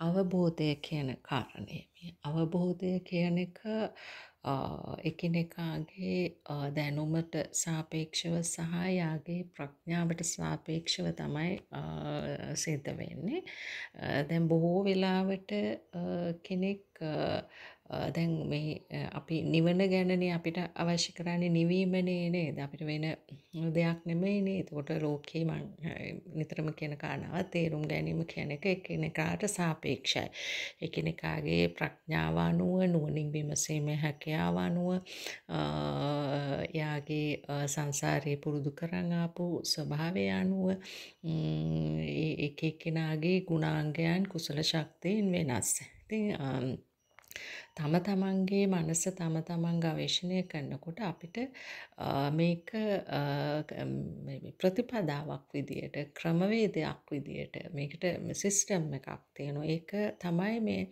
අවබෝධය කියන කාරණය. අවබෝධය කියන එක එකිනෙකාගේ දැනුමට සාපේක්ෂව සහ යාගේ ප්‍රඥාවට සාපේක්ෂව තමයි සිද්ධ වෙන්නේ. දැන් බොහෝ වෙලාවට කෙනෙක් දැන් මේ අපි නිවන ගැනනේ අපිට අවශ්‍ය කරන්නේ නිවීමනේ නේද? අපිට වෙන දෙයක් නෙමෙයිනේ. එතකොට ලෝකේ මං නිතරම කියන කාරණාව තේරුම් ගැනීම කියන එක එකිනෙකාට සාපේක්ෂයි. එකිනෙකාගේ ප්‍රඥාව අනුව නුවණින් විමසීමේ හැකියාව අනුව යාගේ සංසාරේ පුරුදු කරන් ආපු ස්වභාවය අනුව එක එක්කෙනාගේ ගුණාංගයන් කුසල ශක්තියින් වෙනස්. ඉතින් තම තමන්ගේ මනස තම තමන් ගවේෂණය කරනකොට අපිට මේක ප්‍රතිපදාවක් විදියට ක්‍රමවේදයක් විදියට මේකට සිස්ටම් එකක් තියෙනවා. ඒක තමයි මේ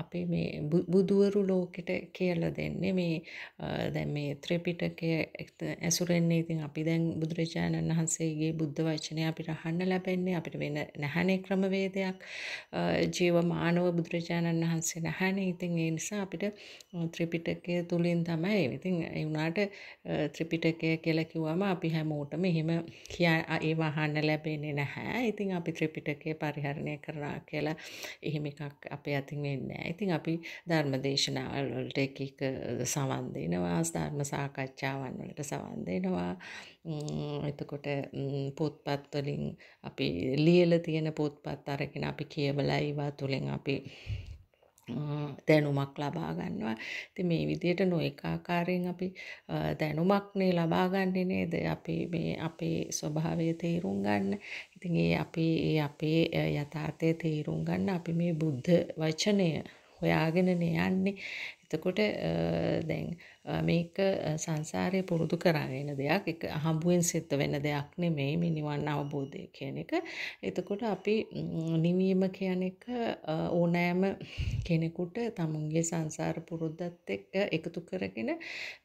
අපි මේ බුදුවරු ලෝකෙට කියලා දෙන්නේ. මේ දැන් මේ ත්‍රිපිටකය ඇසුරෙන්නේ ඉතින් අපි දැන් බුදුරජාණන් වහන්සේගේ බුද්ධ වචනය අපිට අහන්න ලැබෙන්නේ. අපිට වෙන නැහැනේ ක්‍රමවේදයක්. ජීවමානව බුදුරජාණන් වහන්සේ නැහැනේ. ඉතින් ඒ නිසා අපිට ත්‍රිපිටකය තුලින් තමයි ඉතින් ඒ වුණාට ත්‍රිපිටකය කියලා කිව්වම අපි හැමෝටම එහෙම කියා ඒව අහන්න ලැබෙන්නේ නැහැ. ඉතින් අපි ත්‍රිපිටකය පරිහරණය කරනවා කියලා එහෙම එකක් අපේ අතින් වෙන්නේ නැහැ. ඉතින් අපි ධර්ම දේශනාවල් වලට එක එක සවන් දෙනවා, ධර්ම සාකච්ඡාවන් වලට සවන් දෙනවා. එතකොට පොත්පත් වලින් අපි ලියලා තියෙන පොත්පත් අරගෙන අපි කියවලා ඒවා තුලින් අපි දැනුමක් ලබා ගන්නවා. ඉතින් මේ විදිහට නොඑක ආකාරයෙන් අපි දැනුමක්නේ ලබා ගන්නෙ නේද? අපි මේ අපේ ස්වභාවය තේරුම් ගන්න. ඉතින් ඒ අපේ ඒ අපේ යථාර්ථය තේරුම් ගන්න අපි මේ බුද්ධ වචනය හොයාගෙනනේ යන්නේ. එතකොට දැන් මේක සංසාරේ පුරුදු කරගෙන දෙයක්. ඒක හම්බුවෙන් සිද්ධ වෙන දෙයක් නෙමෙයි මේ නිවන් අවබෝධය කියන එක. එතකොට අපි නිවීම කියන එක ඕනෑම කෙනෙකුට තමුන්ගේ සංසාර පුරුද්දත් එක්ක එකතු කරගෙන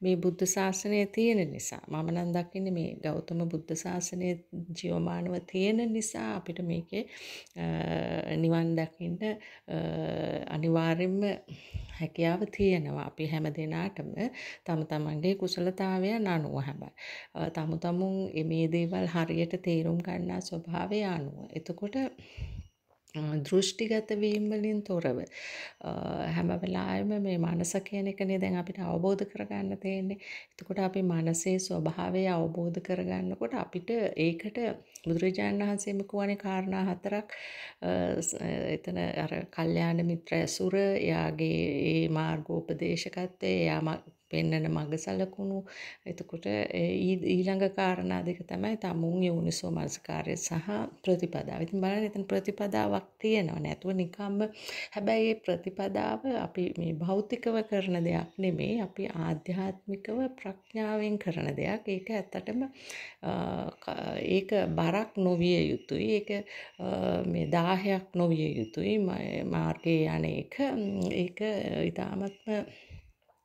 මේ බුද්ධ ශාසනය තියෙන නිසා මම නම් දකින්නේ මේ ගෞතම බුද්ධ ශාසනය ජීවමානව තියෙන නිසා අපිට මේකේ නිවන් දකින්න අනිවාර්යෙන්ම හැකියාව තියෙනවා. අපි හැම දෙනාටම තම තමන්ගේ කුසලතාවයන් අනුව හැබැයි. තම තමුන් මේ දේවල් හරියට තේරුම් ගන්නා ස්වභාවය අනුව. එතකොට දෘෂ්ටිගත වීම වලින් තොරව හැම වෙලාවෙම මේ මනස කියන එකනේ දැන් අපිට අවබෝධ කරගන්න තියෙන්නේ. එතකොට අපි මනසේ ස්වභාවය අවබෝධ කරගන්නකොට අපිට ඒකට බුදුරජාණන් වහන්සේම කියවනේ කාරණා හතරක් එතන අර කල්යාණ මිත්‍ර ඇසුර, එයාගේ ඒ මාර්ගෝපදේශකත්වය, එයා පෙන්නන මඟ සලකුණු එතකොට ඊළඟ කාරණා දෙක තමයි තමුන් යෝනිසෝ මනසකාරය සහ ප්‍රතිපදාව. ඉතින් බලන්න එතන ප්‍රතිපදාවක් තියෙනවා. නැතුව නිකම්ම හැබැයි මේ ප්‍රතිපදාව අපි මේ භෞතිකව කරන දෙයක් නෙමෙයි. අපි ආධ්‍යාත්මිකව ප්‍රඥාවෙන් කරන දෙයක්. ඒක ඇත්තටම ඒක බරක් නොවිය යුතුයි. ඒක මේ දාහයක් නොවිය යුතුයි. මාර්ගයේ යන්නේක ඒක ඊටාත්ම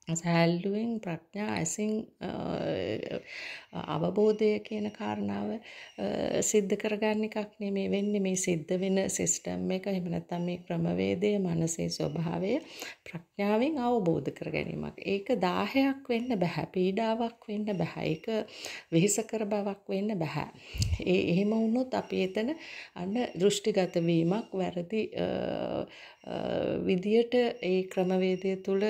සැහැල්ලුවෙන් ප්‍රඥා ඇසින් අවබෝධය කියන කාරණාව සිද්ධ කරගන්න එකක් නෙමේ වෙන්නේ මේ සිද්ධ වෙන සිස්ටම් එක එහෙම නැත්නම් මේ ක්‍රමවේදය මනසේ ස්වභාවය ප්‍රඥාවෙන් අවබෝධ කර ගැනීමක්. ඒක 10ක් වෙන්න බෑ. පීඩාවක් වෙන්න බෑ. ඒක වෙහෙසකර බවක් වෙන්න බෑ. ඒ එහෙම වුණොත් අපි එතන අන්න දෘෂ්ටිගත වීමක් වැරදි විදියට ඒ ක්‍රමවේදය තුළ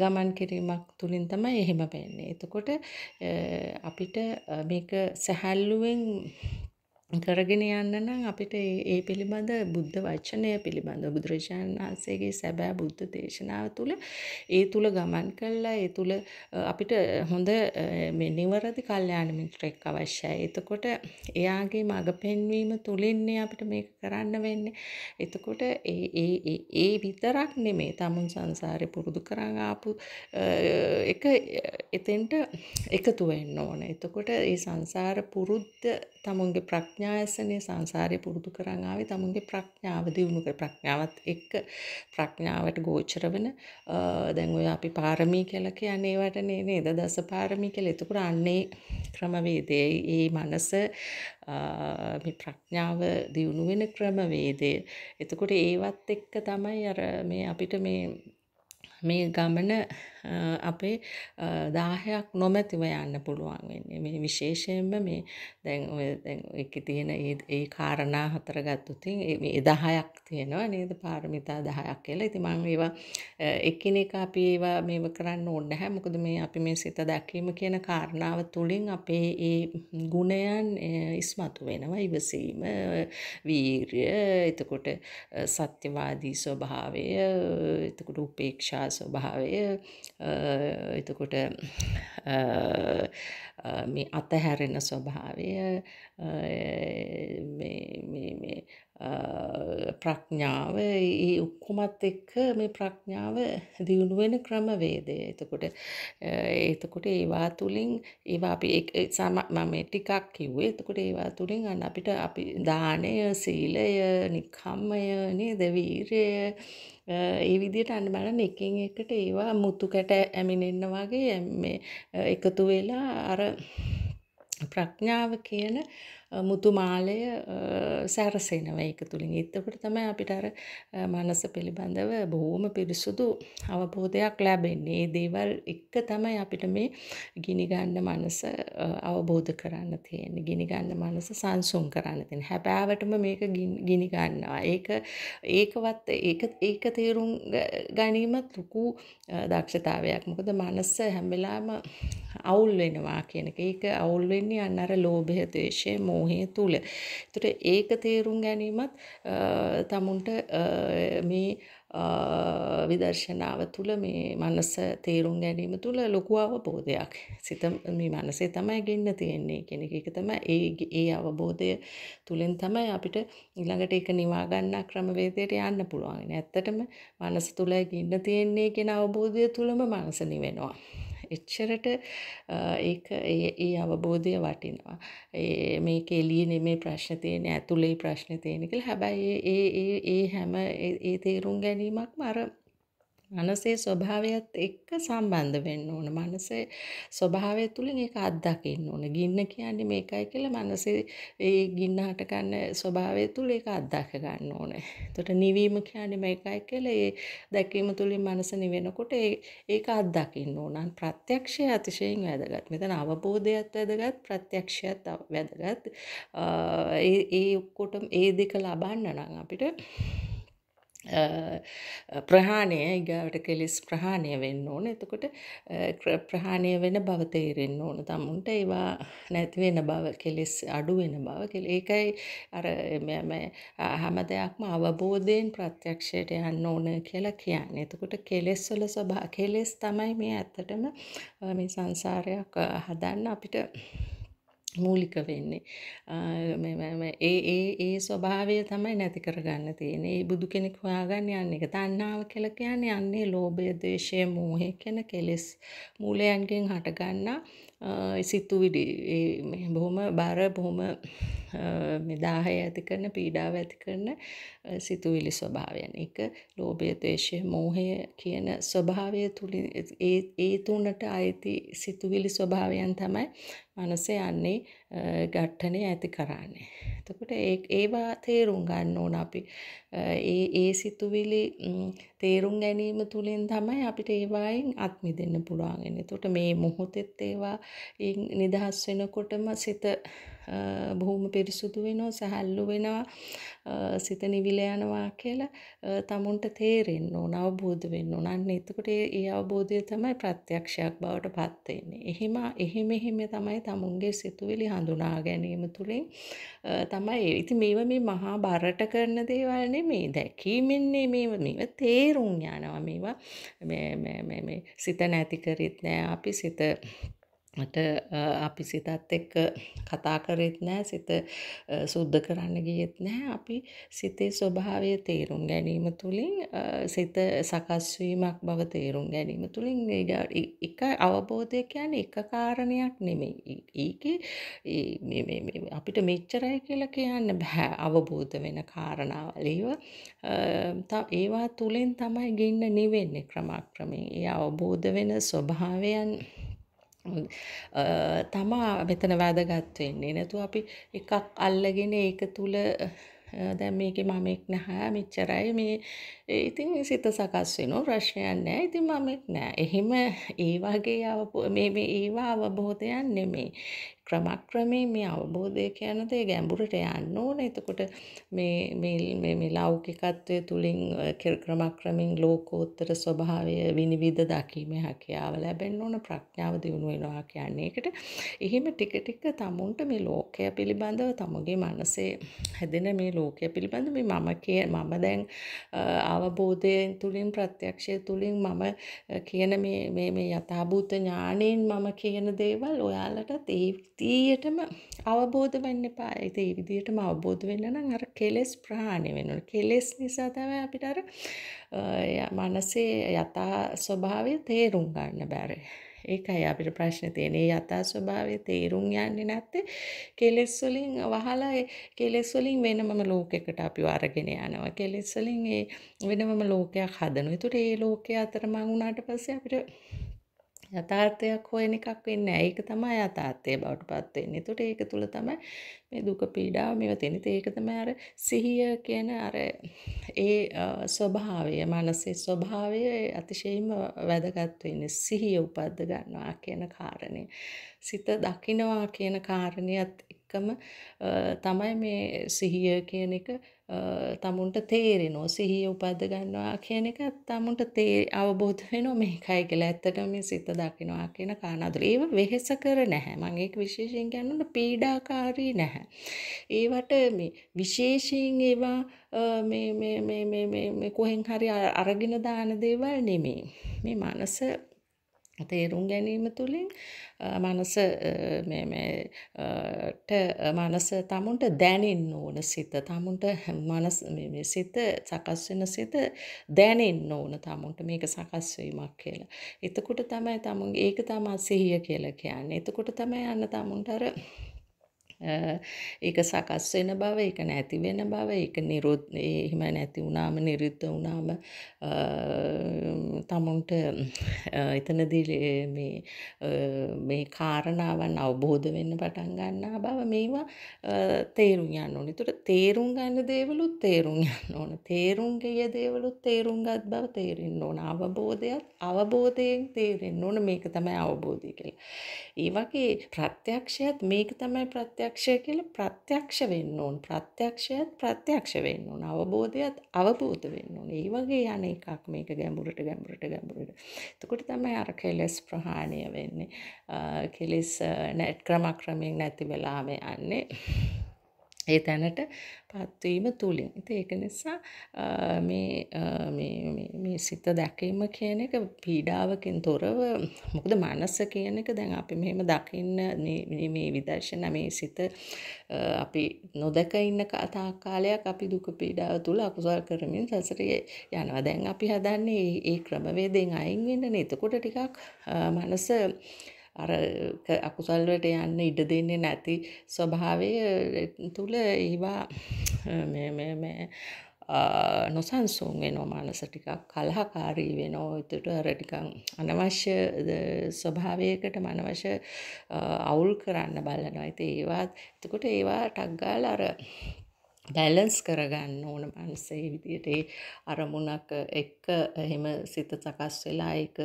ගමන් කිරීමක් තුළින් තමයි එහෙම වෙන්නේ. එතකොට අපිට මේක සැහැල්ලුවෙන් කරගෙන යන්න නම් අපිට ඒ පිළිබඳ බුද්ධ වචනය පිළිබඳ බුදුරජාණන් වහන්සේගේ සැබෑ බුද්ධ දේශනාව තුළ ඒ තුළ ගමන් කළා ඒ තුළ අපිට හොඳ මේ නිවැරදි කල්යාණ මිත්‍රෙක් අවශ්‍යයි. එතකොට එයාගේ මඟ පෙන්වීම තුලින්නේ අපිට මේක කරන්න වෙන්නේ. එතකොට ඒ ඒ ඒ විතරක් නෙමේ තමුන් සංසාරේ පුරුදු කරන් ආපු එක එතෙන්ට එකතු වෙන්න ඕන. එතකොට ඒ සංසාර පුරුද්ද තමුන්ගේ ප්‍රඥා ප්‍රඥායසනේ සංසාරය පුරුදු කරන් ආවේ තමුන්ගේ ප්‍රඥාව දියුණු කර ප්‍රඥාවත් එක්ක ප්‍රඥාවට ගෝචර වෙන දැන් ඔය අපි පාරමී කියලා කියන්නේ ඒවටනේ නේද දස පාරමී කියලා. එතකොට අන්නේ ක්‍රමවේදයේ ඒ මනස මේ ප්‍රඥාව දියුණු වෙන ක්‍රමවේදය. එතකොට ඒවත් එක්ක තමයි අර මේ අපිට මේ මේ ගමන අපේ දාහයක් නොමැතිව යන්න පුළුවන් වෙන්නේ මේ විශේෂයෙන්ම මේ දැන් ඔය දැන් එකේ තියෙන ඒ කාරණා හතර ගත්තොතින් මේ 10ක් තියෙනවා නේද පාරමිතා 10ක් කියලා. ඉතින් මම ඒවා එකිනෙක අපි ඒවා මේව කරන්න ඕනේ නැහැ. මොකද මේ අපි මේ සිත දැකීම කියන කාරණාව තුලින් අපේ ඒ ගුණයන් ඉස්මතු වෙනවා. ඉවසීම, වීරිය, එතකොට සත්‍යවාදී ස්වභාවය, එතකොට උපේක්ෂා ස්වභාවය එතකොට මේ අතහැරෙන ස්වභාවය ප්‍රඥාව ඒ ඔක්කොමත් එක්ක මේ ප්‍රඥාව දියුණු වෙන ක්‍රමවේදය. එතකොට එතකොට ඒවා තුලින් ඒවා අපි මම ටිකක් කිව්වේ. එතකොට ඒවා තුලින් අන්න අපිට අපි දානය, සීලය, නික්කම්මය නේද, වීරය ඒ විදිහට අන්න බලන්න එකින් එකට ඒවා මුතු කැට ඇමිනෙන්න වගේ මේ එකතු වෙලා අර ප්‍රඥාව කියන මුතු මාලය සැරසෙනවා ඒක තුලින්. එතකොට තමයි අපිට අර මනස පිළිබඳව බොහොම පිරිසුදු අවබෝධයක් ලැබෙන්නේ. මේ දේවල් එක තමයි අපිට මේ ගිනි ගන්න මනස අවබෝධ කරන්න තියෙන්නේ. ගිනි ගන්න මනස සංසුන් කරන්න තියෙන්නේ. හැබෑවටම මේක ගිනි ගන්නවා. ඒක ඒකවත් ඒක ඒක තේරුම් ගැනීමත් ලොකු දක්ෂතාවයක්. මොකද මනස හැම වෙලාවෙම අවුල් වෙනවා කියන එක. ඒක අවුල් වෙන්නේ අන්න අර ලෝභය, ද්වේෂය, මෝහය තුල. ඒතර ඒක තේරුම් ගැනීමත් තමුන්ට මේ විදර්ශනාව තුළ මේ මනස තේරුම් ගැනීම තුළ ලොකු අවබෝධයක් සිත මේ මනසේ තමයි ගෙන්න තියෙන්නේ කෙනෙ එක තමයි ඒ ඒ අවබෝධය තුළින් තමයි අපිට ඊළඟට ඒක නිවා ගන්න ක්‍රමවේදයට යන්න පුළුවන්. ඇත්තටම මනස තුළ ගින්න තියෙන්නේ කියන අවබෝධය තුළම මනස නිවෙනවා. එච්චරට ඒක ඒ අවබෝධය වටිනවා. මේක එළියේ නෙමේ ප්‍රශ්න තියෙන්නේ ඇතුලේ ප්‍රශ්න තියෙන්නේ කියලා. හැබැයි ඒ ඒ ඒ හැම ඒ තේරුම් ගැනීමක්ම අර මනසේ ස්වභාවයත් එක්ක සම්බන්ධ වෙන්න ඕන. මනසේ ස්වභාවය තුළින් ඒක අත්දකින්න ඕන. ගින්න කියන්නේ මේකයි කියලා මනසේ ඒ ගින්න හට ගන්න ස්වභාවය තුළ ඒක අත්දක ගන්න ඕනේ. එතකොට නිවීම කියන්නේ මේකයි කියලා ඒ දැකීම තුළින් මනස නිවෙනකොට ඒක අත්දකින්න ඕන. ප්‍රත්‍යක්ෂය අතිශයින් වැදගත්. මෙතන අවබෝධයත් වැදගත්, ප්‍රත්‍යක්ෂයත් වැදගත්. ඒ ඒ ඔක්කොටම ඒ දෙක ලබන්න නම් අපිට ප්‍රහාණය ඊගාවට කෙලෙස් ප්‍රහාණය වෙන්න ඕන. එතකොට ප්‍රහාණය වෙන බව තේරෙන්න ඕන. තමුන්ට ඒවා නැති වෙන බව, කෙලෙස් අඩු වෙන බව. ඒකයි අර හැම දෙයක්ම අවබෝධයෙන් ප්‍රත්‍යක්ෂයට යන්න ඕන කියලා කියන්නේ. එතකොට කෙලෙස් වල ස්වභාව කෙලෙස් තමයි මේ ඇත්තටම මේ සංසාරයක් හදන්න අපිට මූලික වෙන්නේ. ඒ ඒ ඒ ස්වභාවය තමයි නැති කරගන්න තියෙන්නේ. ඒ බුදු කෙනෙක් හොයාගන්නේ අන්න ඒක. තණ්හාව කියලා කියන්නේ අන්නේ ලෝභය, ද්වේෂය, මෝහය කියන කෙලෙස් මූලයන්ගෙන් හටගන්නා සිතුවිලි. ඒ බොහොම බර බොහොම දාහය ඇති කරන පීඩාව ඇති කරන සිතුවිලි ස්වභාවයන්. එක ලෝභය, ද්වේෂය, මෝහය කියන ස්වභාවය තුලින් ඒ ඒ තුනට අයිති සිතුවිලි ස්වභාවයන් තමයි මනසේ යන්නේ ඝට්ටනේ ඇති කරන්නේ. එතකොට ඒවා තේරුම් ගන්න ඕන අපි. ඒ ඒ සිතුවිලි තේරුම් ගැනීම තුළින් තමයි අපිට ඒවායින් අත් මිදෙන්න පුළුවන් වෙන්නේ. එතකොට මේ මොහොතෙත් ඒවා නිදහස් වෙනකොටම සිත බොහොම පිරිසුදු වෙනවා සැහැල්ලු වෙනවා සිත නිවිල යනවා කියලා තමුන්ට තේරෙන්න ඕන අවබෝධ වෙන්න ඕන. අන්න එතකොට ඒ අවබෝධය තමයි ප්‍රත්‍යක්ෂයක් බවට පත් වෙන්නේ. එහෙම එහෙම එහෙම තමයි තමුන්ගේ සිතුවිලි හඳුනා ගැනීම තුළින් තමයි ඉතින් මේව මේ මහා බරට කරන දේවල් නෙමෙයි. දැකීමෙන්නේ මේව මේව තේරුම් යනවා. මේවා මේ මේ මේ සිත නැති කරෙත් නෑ. අපි සිත මට අපි සිතත් එක්ක කතා කරෙත් නෑ සිත සුද්ධ කරන්න ගියෙත් නැහැ. අපි සිතේ ස්වභාවය තේරුම් ගැනීම තුළින් සිත සකස් වීමක් බව තේරුම් ගැනීම තුළින් එක අවබෝධය කියන්නේ එක කාරණයක් නෙමෙයි. ඒකේ අපිට මෙච්චරයි කියලා කියන්න බෑ අවබෝධ වෙන කාරණාවල්. ඒවා ඒවා තුලින් තමයි ගින්න නිවෙන්නේ ක්‍රමක්‍රමයෙන්. ඒ අවබෝධ වෙන ස්වභාවයන් තමා මෙතන වැදගත් වෙන්නේ. නැතුව අපි එකක් අල්ලගෙන ඒක තුල දැන් මේකේ මමෙක් නැහැ මෙච්චරයි මේ ඉතින් සිත සකස් වෙනවා ප්‍රශ්නයක් නැහැ. ඉතින් මමෙක් නැහැ. එහෙම ඒ වගේ මේ මේ ඒවා අවබෝධයන් නෙමෙයි. ක්‍රමක්‍රමයෙන් මේ අවබෝධය කියන දේ ගැඹුරට යන්න ඕන. එතකොට මේ මේ මේ ලෞකිකත්වයේ තුලින් ක්‍රමක්‍රමයෙන් ලෝකෝත්තර ස්වභාවය විනිවිද දකීමේ හැකියාව ලැබෙන්න ඕන. ප්‍රඥාව දියුණු වෙනවා කියන්නේ ඒකට. එහෙම ටික ටික තමුන්ට මේ ලෝකය පිළිබඳව තමුගේ මනසේ හැදෙන මේ ලෝකය පිළිබඳව මේ මම කිය මම දැන් අවබෝධයෙන් තුලින් ප්‍රත්‍යක්ෂය තුලින් මම කියන මේ මේ මේ යථාභූත ඥාණයෙන් මම කියන දේවල් ඔයාලටත් ඒ විදියටම අවබෝධ වෙන්න එපා. ඒ විදියටම අවබෝධ වෙන්න නම් අර කෙලෙස් ප්‍රහාණය වෙන්න ඕනේ. කෙලෙස් නිසා තමයි අපිට අර මනසේ යථා ස්වභාවය තේරුම් ගන්න බැරි. ඒකයි අපිට ප්‍රශ්නේ තියෙන්නේ. යථා ස්වභාවය තේරුම් යන්නේ නැත්තේ කෙලෙස් වලින් වහලා ඒ කෙලෙස් වලින් වෙනමම ලෝකයකට අපිව අරගෙන යනවා. කෙලෙස් වලින් ඒ වෙනමම ලෝකයක් හදනවා. ඒතකොට ඒ ලෝකයේ අතරමං වුණාට පස්සේ අපිට යථාර්ථයක් හොයන එකක් වෙන්නේ නැහැ. ඒක තමයි යථාර්ථය බවට පත් වෙන්නේ. ඒතකොට ඒක තුල තමයි මේ දුක පීඩාව මේව තියෙන්නේ. ඒක තමයි අර සිහිය කියන අර ඒ ස්වභාවය, මානසික ස්වභාවය අතිශයින්ම වැදගත් වෙන්නේ. සිහිය උපද්ද ගන්නවා කියන කාරණේ. සිත දකින්නවා කියන කාරණියත් එක්කම තමයි මේ සිහිය කියන එක තමුන්ට තේරෙනවා සිහිය උපද්ද ගන්නවා කියන එක තමුන්ට තේ අවබෝධ වෙනවා මේකයි කියලා. ඇත්තටම මේ සිත දකින්නවා කියන කාරණාදුර. ඒව වෙහෙස කර නැහැ. මම ඒක විශේෂයෙන් කියනවා පීඩාකාරී නැහැ. ඒවට මේ විශේෂයෙන් ඒවා මේ මේ මේ මේ මේ කොහෙන් හරි අරගෙන දාන දේවල් නෙමෙයි. මේ මනස තේරුම් ගැනීම තුළින් මනස මනස තමුන්ට දැනෙන්න ඕන සිත තමුන්ට මනස් සිත සකස් වෙන සිත දැනෙන්න ඕන තමුන්ට මේක සකස් වීමක් කියලා. එතකොට තමයි තමුන් ඒක තමයි සිහිය කියලා කියන්නේ. එතකොට තමයි යන්න තමුන්ට අර ඒක සකස් වෙන බව, ඒක නැති වෙන බව, ඒක නිරෝධ එහෙම නැති වුණාම නිරුද්ධ වුණාම තමුන්ට එතනදී මේ මේ කාරණාවන් අවබෝධ වෙන්න පටන් ගන්නා බව මේවා තේරුම් යන්න ඕනේ. ඒතර තේරුම් ගන්න දේවලුත් තේරුම් යන්න ඕන. තේරුම් ගිය දේවලුත් තේරුම් ගත් බව තේරෙන්න ඕන. අවබෝධයත් අවබෝධයෙන් තේරෙන්න ඕන මේක තමයි අවබෝධය කියලා. ඒ වගේ ප්‍රත්‍යක්ෂයත් මේක තමයි ප්‍රත්‍යක්ෂ ප්‍රත්‍යක්ෂය කියලා ප්‍රත්‍යක්ෂ වෙන්න ඕන. ප්‍රත්‍යක්ෂයත් ප්‍රත්‍යක්ෂ වෙන්න ඕන. අවබෝධයත් අවබෝධ වෙන්න ඕන. ඒ වගේ යන එකක් මේක ගැඹුරට ගැඹුරට ගැඹුරට. එතකොට තමයි අර කෙලස් ප්‍රහාණය වෙන්නේ. කෙලස් නැත් ක්‍රමක්‍රමයෙන් නැති වෙලාම යන්නේ. ඒ තැනට පත්වීම තුළින්. ඉතින් ඒක නිසා මේ මේ සිත දැකීම කියන එක පීඩාවකින් තොරව මොකද මනස කියන එක දැන් අපි මෙහෙම දකින්න මේ විදර්ශනා මේ සිත අපි නොදක ඉන්න කතා කාලයක් අපි දුක පීඩාව තුල අකුසල් කරමින් සසරේ යනවා. දැන් අපි හදන්නේ ඒ ක්‍රමවේදයෙන් අයින් වෙන්නනේ. එතකොට ටිකක් මනස අර අකුසල් වලට යන්න ඉඩ දෙන්නේ නැති ස්වභාවය තුල ඒවා මේ මේ මේ නොසන්සුන් වෙනවා මනස ටිකක් කලහකාරී වෙනවා ඒකට අර ටිකක් අනවශ්‍ය ස්වභාවයකට මනවශ්‍ය අවුල් කරන්න බලනවා. ඉතින් ඒවා එතකොට ඒවා ටක් ගාලා අර බැලන්ස් කරගන්න ඕන මනසේ විදියට ඒ අරමුණක් එක්ක එහෙම සිත සකස් වෙලා ඒක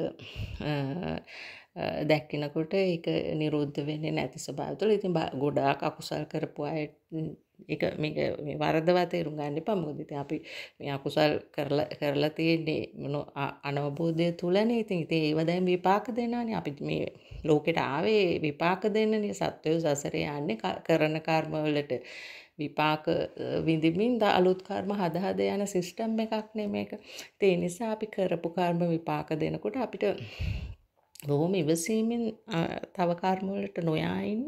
දැක්කිනකොට ඒක නිරුද්ධ වෙන්නේ නැති ස්වභාවය තුළ. ඉතින් ගොඩාක් අකුසල් කරපු අය ඒක මේක මේ වරදවා තේරුම් ගන්න එපා. මොකද ඉතින් අපි මේ අකුසල් කරලා කරලා තියෙන්නේ මොන අනවබෝධය තුලනේ ඉතින් ඉතින් ඒව දැන් විපාක දෙනවානේ. අපි මේ ලෝකෙට ආවේ විපාක දෙන්නනේ. සත්වය සසරේ යන්නේ කරන කර්ම වලට විපාක විඳිමින් ද අලුත් කර්ම හද හද යන සිස්ටම් එකක් නේ මේක. ඒ නිසා අපි කරපු කර්ම විපාක දෙනකොට අපිට බොහොම ඉවසීමෙන් තව කර්ම වලට නොයා ඉන්න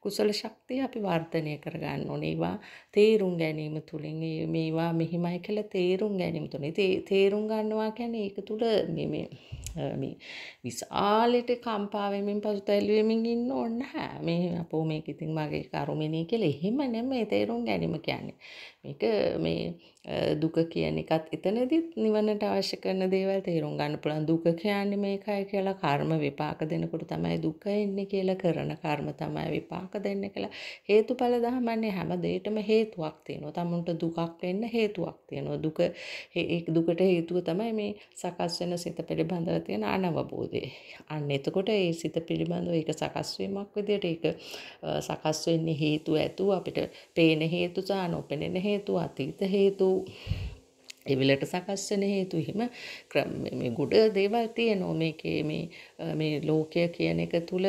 කුසල ශක්තිය අපි වර්ධනය කරගන්න ඕනේ. ඒවා තේරුම් ගැනීම තුලින් මේවා මෙහිමයි කියලා තේරුම් ගැනීම තුලින් තේරුම් ගන්නවා කියන්නේ ඒක තුල මේ මේ මේ විශාලට කම්පා වෙමින් පසුතැවිලිමින් ඉන්න ඕන නැහැ. මේ අපෝ මේක ඉතින් මගේ කරුමෙනී කියලා එහෙම නෙමෙයි තේරුම් ගැනීම කියන්නේ. මේක මේ දුක කියන එකත් එතනදිත් නිවනට අවශ්‍ය කරන දේවල් තේරුම් ගන්න පුළුවන්. දුක කියන්නේ මේකයි කියලා කර්ම විපාක දෙනකොට තමයි දුක එන්නේ කියලා කරන කර්ම තමයි විපාක දෙන්නේ කියලා. හේතුඵල ධමන්නේ හැම දෙයකම හේතුවක් තියෙනවා. තමුන්ට දුකක් එන්න හේතුවක් තියෙනවා. දුක ඒ දුකට හේතුව තමයි මේ සකස් වෙන සිත පිළිබඳව තියෙන අනවබෝධය. අන්න එතකොට ඒ සිත පිළිබඳව ඒක සකස් වීමක් විදිහට ඒක සකස් වෙන්නේ හේතු ඇතුව අපිට පේන හේතු සහ නොපෙනෙන හේතු අතීත හේතු එවිලට සකස් වෙන හේතු එහෙම මේ ගොඩ දේවල් තියෙනවා මේකේ මේ මේ ලෝකය කියන එක තුල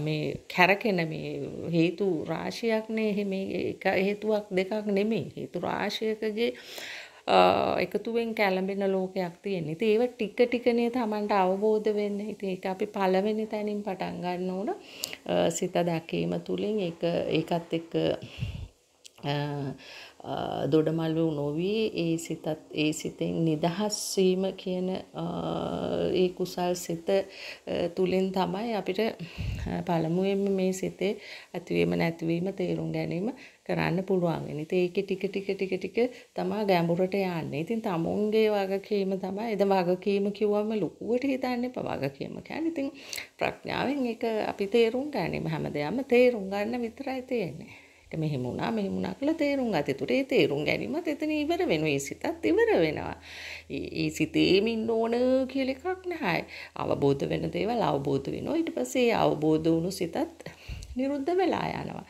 මේ කැරකෙන මේ හේතු රාශියක්නේ මේ එක හේතුවක් දෙකක් නෙමෙයි හේතු රාශියකගේ එකතුවෙන් කැළඹෙන ලෝකයක් තියෙන. ඉතින් ඒව ටික ටිකනේ Tamanට අවබෝධ වෙන්නේ. ඉතින් ඒක අපි පළවෙනි තැනින් පටන් ගන්න ඕන. සිත දැකීම තුලින් ඒක ඒකත් එක්ක දොඩමළු නොවී ඒ සිතත් ඒ සිතෙන් නිදහස් වීම කියන ඒ කුසල් සිත තුලින් තමයි අපිට පළමුවෙන්ම මේ සිතේ ඇතිවීම නැතිවීම තේරුම් ගැනීම කරන්න පුළුවන් වෙන්නේ. ඉතින් ඒකේ ටික ටික ටික ටික තමයි ගැඹුරට යන්නේ. ඉතින් තමුන්ගේ වගකීම තමයි එද වගකීම කිව්වම ලොකුවට හිතන්න එපා. වගකීම කියන්නේ ඉතින් ප්‍රඥාවෙන් ඒක අපි තේරුම් ගන්න හැමදේම තේරුම් ගන්න විතරයි තියෙන්නේ. ඒක මෙහෙම වුණා මෙහෙම වුණා කියලා තේරුම් ගත යුතුට ඒ තේරුම් ගැනීමත් එතන ඉවර වෙනවා. ඒ සිතත් ඉවර වෙනවා. ඒ සිතේම ඉන්න ඕන කියලා එකක් නැහැ. අවබෝධ වෙන දේවල් අවබෝධ වෙනවා. ඊට පස්සේ ඒ අවබෝධ වුණු සිතත් නිරුද්ධ වෙලා යනවා.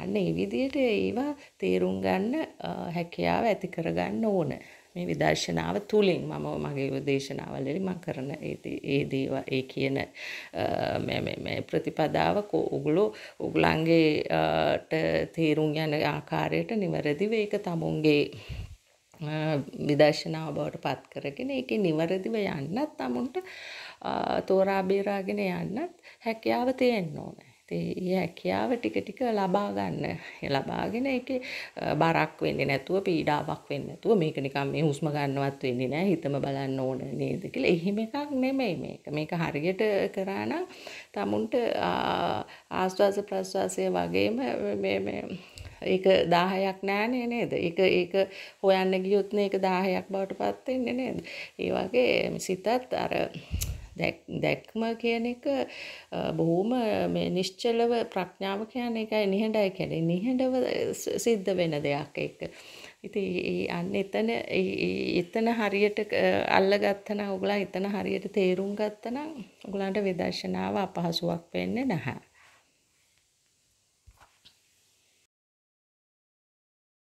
අන්න ඒ විදිහට ඒවා තේරුම් ගන්න හැකියාව ඇති කරගන්න ඕන. මේ විදර්ශනාව තුලින් මම මගේ දේශනාවලදී මම කරන ඒ දේව ඒ කියන මේ ප්‍රතිපදාව ඔගොල්ලෝ ඔගලන්ගේට තේරුම් යන ආකාරයට නිවැරදිව ඒක තමුන්ගේ විදර්ශනාව බවට පත් කරගෙන ඒකේ නිවැරදිව යන්නත් තමුන්ට තෝරා බේරාගෙන යන්නත් හැකියාව තියෙන්න ඕනේ. ඒ හැකියාව ටික ටික ලබා ගන්න. ලබාගෙන ඒකේ බරක් වෙන්නේ නැතුව පීඩාවක් වෙන්නේ නැතුව මේක නිකන් මේ හුස්ම ගන්නවත් වෙන්නේ නැහැ. හිතම බලන්න ඕන නේද කියලා. එහෙම එකක් නෙමෙයි මේක. මේක හරියට කරා නම් තමුන්ට ආස්වාස ප්‍රස්වාසය වගේම මේ මේ ඒක 10ක් නෑනේ නේද? ඒක ඒක හොයන්න ගියොත් නේ ඒක 10ක් බවට පත් වෙන්නේ නේද? ඒ වගේ සිතත් අර දැක්ම කියන එක බොහොම මේ නිශ්චලව ප්‍රඥාව කියන්නේ ඒකයි නිහඬයි කියන්නේ නිහඬව සිද්ධ වෙන දෙයක් ඒක. ඉතින් අන්න එතන එතන හරියට අල්ලගත්තනම් ඔයගොල්ලන් එතන හරියට තේරුම් ගත්තනම් ඔයගොල්ලන්ට විදර්ශනාව අපහසුයක් වෙන්නේ නැහැ.